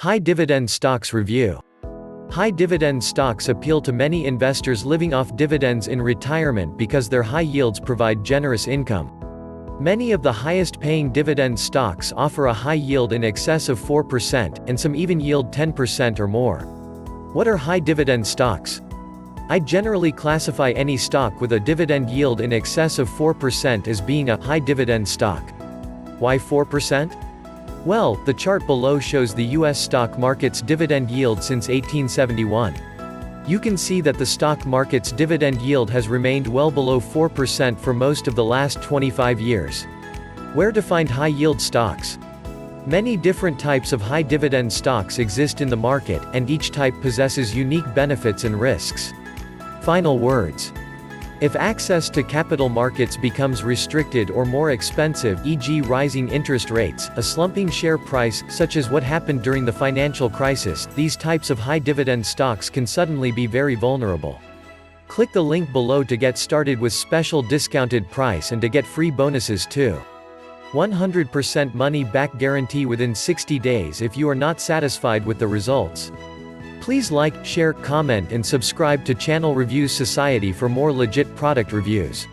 High Dividend Stocks Review High dividend stocks appeal to many investors living off dividends in retirement because their high yields provide generous income. Many of the highest paying dividend stocks offer a high yield in excess of 4%, and some even yield 10% or more. What are high dividend stocks? I generally classify any stock with a dividend yield in excess of 4% as being a high dividend stock. Why 4%? Well, the chart below shows the US stock market's dividend yield since 1871. You can see that the stock market's dividend yield has remained well below 4% for most of the last 25 years. Where to find high-yield stocks? Many different types of high dividend stocks exist in the market, and each type possesses unique benefits and risks. Final words. If access to capital markets becomes restricted or more expensive e.g. rising interest rates, a slumping share price, such as what happened during the financial crisis, these types of high dividend stocks can suddenly be very vulnerable. Click the link below to get started with special discounted price and to get free bonuses too. 100% money back guarantee within 60 days if you are not satisfied with the results. Please like, share, comment and subscribe to Channel Reviews Society for more legit product reviews.